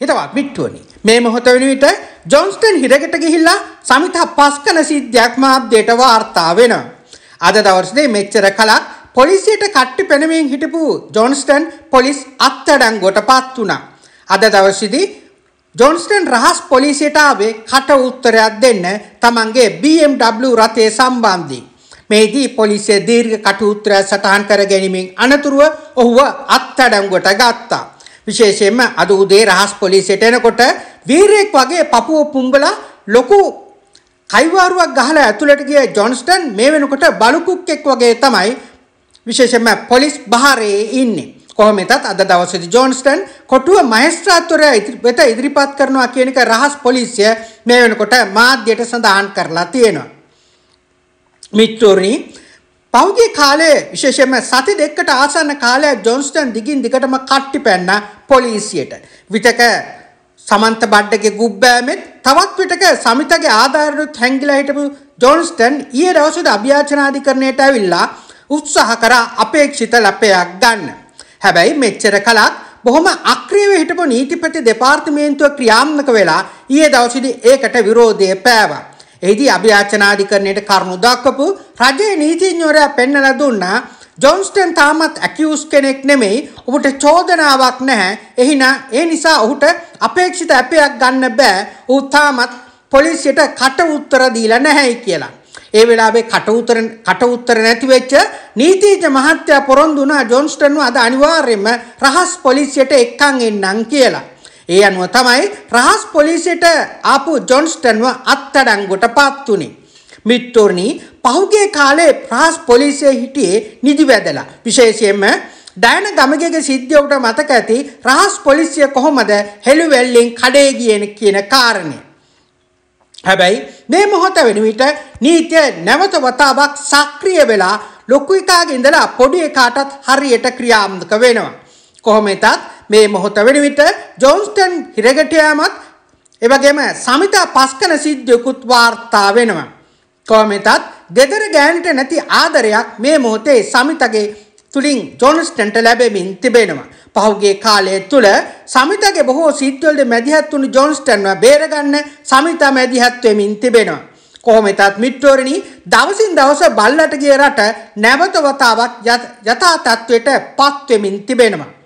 හිතවත් මිට්ටුවනි. මේ මොහොත වෙන විට ජොන්ස්ටන් හිරකට ගිහිල්ලා සමිතා පස්කන සිද්ධියක් මාධ්‍යයට වාර්තා වෙනවා. අද දවස්නේ මෙච්චර කලක් පොලිසියට කට්ටි පෙනමින් හිටපු ජොන්ස්ටන් පොලිස් අත්අඩංගුවට පත් වුණා. අද දවසේදී ජොන්ස්ටන් රහස් පොලිසියට ආවේ කට උත්තරයක් දෙන්න තමන්ගේ BMW රථයේ සම්බන්ධයෙන්. මේදී පොලිසිය දීර්ඝ කට උත්තරයක් සටහන් කර ගැනීමෙන් අනතුරුව ඔහුව අත්අඩංගුවට ගත්තා. විශේෂයෙන්ම අද උදේ රහස් පොලිසියට එනකොට වීරයෙක් වගේ පපුව පුම්බලා ලොකු කයිවාරුවක් ගහලා ඇතුළට ගිය ජොන්ස්ටන් මේ වෙනකොට බලුකුක්ෙක් වගේ තමයි විශේෂයෙන්ම පොලිස් බහරේ ඉන්නේ. කොහොම වෙතත් අද දවසේදී ජොන්ස්ටන් කොටුව මහේස්ත්‍රාත්වරයා වෙත ඉදිරිපත් කරනවා කියන එක රහස් පොලිසිය මේ වෙනකොට මාධ්‍යයට සඳහන් කරලා තියෙනවා. මිත්‍රෝනි පෞගේ කාලේ විශේෂයෙන්ම සති දෙකකට ආසන්න කාලයක් ජොන්ස්ටන් දිගින් දිගටම කට්ටි පැන්න පොලිසියට. විතක සමන්ත බඩ්ඩගේ ගුබ්බෑමෙත් තවත් විටක සමිතගේ ආධාරණුත් හැංගිලා හිටපු ජොන්ස්ටන් ඊයේ දවසේදී අභ්‍යාචනාධිකරණයට ඇවිල්ලා උත්සාහ කරා අපේක්ෂිත ලපයක් ගන්න. හැබැයි මෙච්චර කලක් බොහොම අක්‍රියව හිටපු නීතිපති දෙපාර්තමේන්තුව ක්‍රියාත්මක වෙලා ඊයේ දවසේදී ඒකට විරෝධය පෑවා. එහිදී අභ්‍යාචනාධිකරණයට කරුණු දක්වපු රජයේ නීතිඥවරයා පෙන්වලා දුන්නා ජොන්ස්ටන් තාමත් ඇකියුස් කෙනෙක් නෙමෙයි ඔහුට චෝදනාවක් නැහැ එහින ඒ නිසා ඔහුට අපේක්ෂිත ඇපයක් ගන්න බෑ ඔහු තාමත් පොලිසියට කට උත්තර දීලා නැහැයි කියලා. ඒ වෙලාවේ කට උත්තර කට උත්තර නැති වෙච්ච නීතිඥ මහත්තයා පොරොන්දු වුණා ජොන්ස්ටන්ව අද අනිවාර්යයෙන්ම රහස් පොලිසියට එක්කන් එන්නම් කියලා. ඒ අනුව තමයි රහස් පොලිසියට ආපු ජොන්ස්ටන්ව අත්අඩංගුවට පත් වුනේ. මිට්ටෝනි පහුගිය කාලේ රහස් පොලිසිය හිටියේ නිදි වැදලා. විශේෂයෙන්ම ඩයන ගමගේගේ සිද්ධියට මතක ඇති රහස් පොලිසිය කොහොමද හෙළුවැල්ලෙන් කඩේ ගියේ කියන කාරණේ. හැබැයි මේ මොහොත වෙන විට නීතිය නැවත වතාවක් සක්‍රිය වෙලා ලොකු එකාගේ ඉඳලා පොඩි එකාටත් හරියට ක්‍රියාත්මක වෙනවා. කොහොම වෙතත් මේ මොහොත වෙන විට ජොන්ස්ටන් හිරගට යාමත් එවැගේම සමිතා පස්කන සිද්ධියකුත් වාර්තා වෙනවා. කොහොම වෙතත් ගෙදර ගෑනට නැති ආදරයක් මේ මොහොතේ සමිතගේ තුලින් ජොන්ස්ටන්ට ලැබෙමින් තිබෙනවා. පහුගිය කාලය තුල සමිතගේ බොහෝ සිද්ධිවලට මැදිහත් වුණු ජොන්ස්ටන්ව බේරගන්න සමිතා මැදිහත් වෙමින් තිබෙනවා. කොහොම වෙතත් මිට්ටෝරණි දවසින් දවස බල්ලට ගිය රට නැවත වතාවක් යථා තත්වයට පත් වෙමින් තිබෙනවා.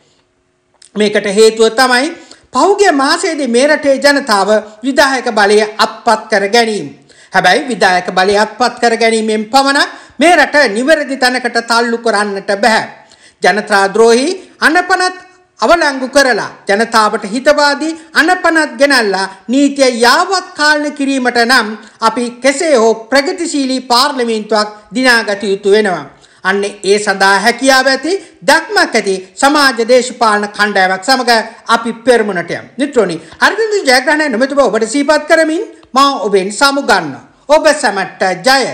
මේකට හේතුව තමයි පෞගිය මාසයේදී මේ රටේ ජනතාව විධායක බලය අත්පත් කර ගැනීම. හැබැයි විධායක බලය අත්පත් කර ගැනීමෙන් පමණක් මේ රට නිවැරදි තැනකට තල්ලු කරන්නට බෑ. ජනතා ද්‍රෝහි අනපනත් අවලංගු කරලා ජනතාවට හිතවාදී අනපනත් ගෙනල්ලා නීතිය යාවත් කාලන කිරීමට නම් අපි කෙසේ හෝ ප්‍රගතිශීලී පාර්ලිමේන්තුවක් දිනාගත යුතු වෙනවා. අන්න ඒ සඳහා හැකියාව ඇති දක්මක් ඇති සමාජ දේශපාලන කණ්ඩායමක් සමග අපි පෙරමුණට යමු. නිට්‍රෝනි අරවින්ද ජයග්‍රහණය නොමැතිව ඔබට සිහිපත් කරමින් මා ඔබෙන් සමුගන්නවා. ඔබ සැමට ජය